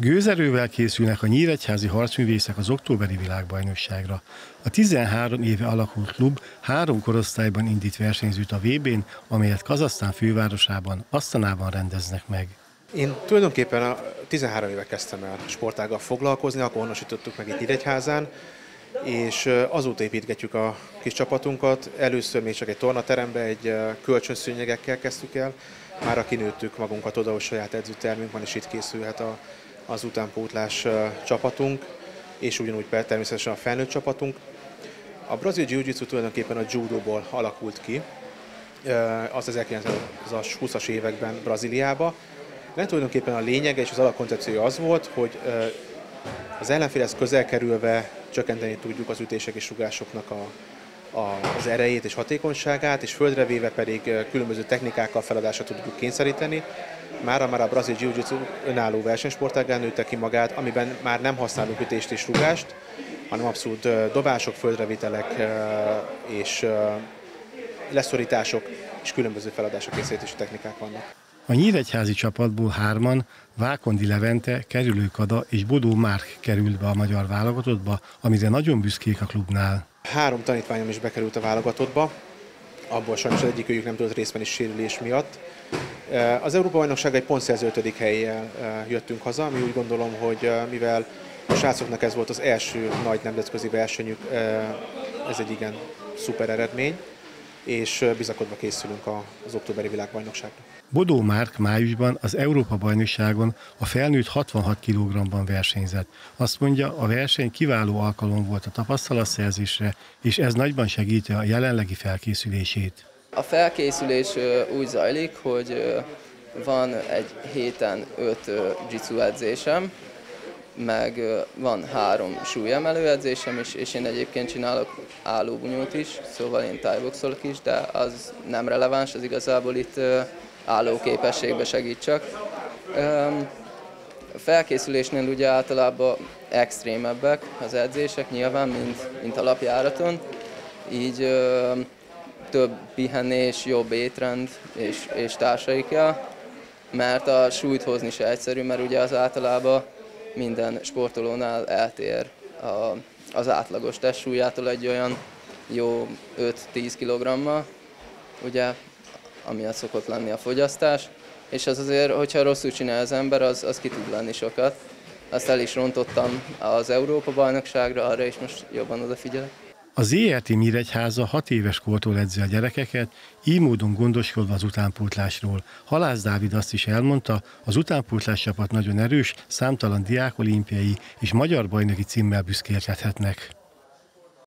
Gőzerővel készülnek a nyíregyházi harcművészek az októberi világbajnokságra. A 13 éve alakult klub három korosztályban indít versenyzőt a VB-n, amelyet Kazasztán fővárosában, Asztanában rendeznek meg. Én tulajdonképpen a 13 éve kezdtem el sportággal foglalkozni, akkor honosítottuk meg itt Nyíregyházán, és azóta építgetjük a kis csapatunkat. Először még csak egy tornaterembe, egy kölcsönszőnyegekkel kezdtük el, már kinőttük magunkat oda, hogy saját edzőtermünk van, és itt készülhet a az utánpótlás csapatunk, és ugyanúgy természetesen a felnőtt csapatunk. A brazil jiu-jitsu tulajdonképpen a judóból alakult ki, az 1920-as években Brazíliába. De tulajdonképpen a lényege és az alapkoncepciója az volt, hogy az ellenfélhez közel kerülve csökkenteni tudjuk az ütések és sugásoknak a, a, az erejét és hatékonyságát, és földre véve pedig különböző technikákkal feladásra tudjuk kényszeríteni, Mára már a brazil jiu-jitsu önálló versenysportágán nőtte ki magát, amiben már nem használunk ütést és rugást, hanem abszolút dobások, földrevitelek és leszorítások és különböző feladások készítési technikák vannak. A nyíregyházi csapatból hárman, Vákondi Levente, Kerülő Kada és Bodó Márk került be a magyar válogatottba, amire nagyon büszkék a klubnál. Három tanítványom is bekerült a válogatottba, abból sajnos az egyik őjük nem tudott részben is sérülés miatt. Eh, az Európa Bajnokság egy pontszerző ötödik helyjel eh, jöttünk haza, mi úgy gondolom, hogy eh, mivel a srácoknak ez volt az első nagy nemzetközi versenyük, ez egy igen szuper eredmény, és bizakodva készülünk az októberi világbajnokságra. Bodó Márk májusban az Európa bajnokságon a felnőtt 66 kg-ban versenyzett. Azt mondja, a verseny kiváló alkalom volt a tapasztalatszerzésre, és ez nagyban segíti a jelenlegi felkészülését. A felkészülés úgy zajlik, hogy van egy héten öt jitsu edzésem, meg van három súlyemelő edzésem is, és én egyébként csinálok állóbunyót is, szóval én tájboxolok is, de az nem releváns, az igazából itt álló képességbe segít csak. A felkészülésnél ugye általában extrémebbek az edzések nyilván, mint, mint a lapjáraton, így több pihenés, jobb étrend és, és társaikja, mert a súlyt hozni se egyszerű, mert ugye az általában minden sportolónál eltér a, az átlagos testsúlyától egy olyan jó 5-10 kg ugye, amiatt szokott lenni a fogyasztás, és az azért, hogyha rosszul csinál az ember, az, az ki tud lenni sokat. Azt el is rontottam az Európa bajnokságra, arra is most jobban odafigyelek. A ZRT Nyíregyháza hat éves kortól edzi a gyerekeket, így módon gondoskodva az utánpótlásról. Halász Dávid azt is elmondta, az utánpótlás csapat nagyon erős, számtalan diák olimpiai és magyar bajnoki címmel büszkélkedhetnek.